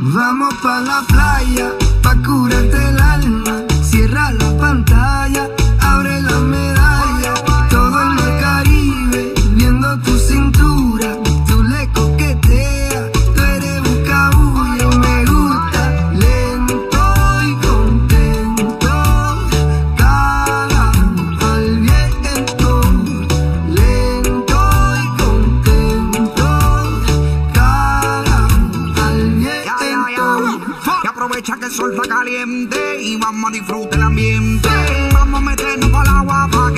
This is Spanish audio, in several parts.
Vamos pa' la playa, pa' curarte el alma. Cierra la pantalla. aprovecha que el sol está caliente y vamos a disfrutar el ambiente. Vamos a meternos para el agua para que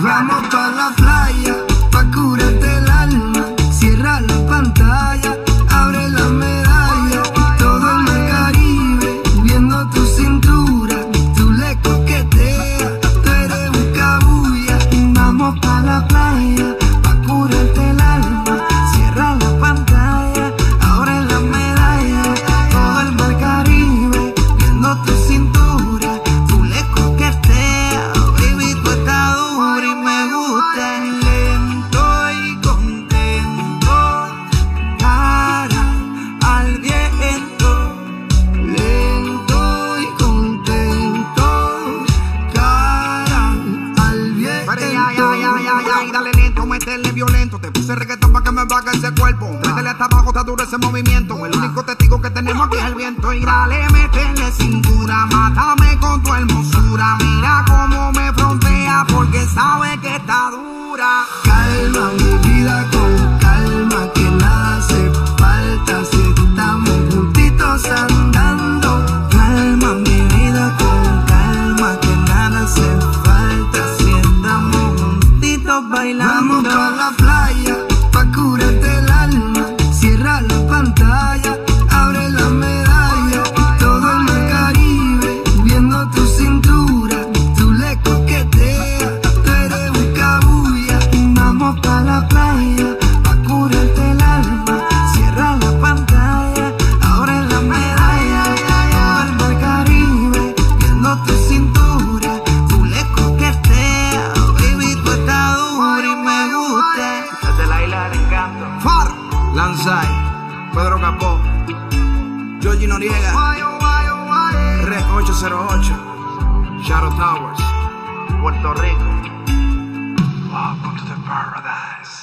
Vamos. ya y dale lento, meterle violento. Te puse reggaetón para que me vaga ese cuerpo. Métele hasta abajo, está duro ese movimiento. El único testigo que tenemos aquí es el viento. Y dale, métele cintura, mátame con tu hermosura. Mira cómo me frontea porque sabe que está pantalla. Pedro Capó, Georgie Noriega, Red 808, Shadow Towers, Puerto Rico. Welcome to the paradise.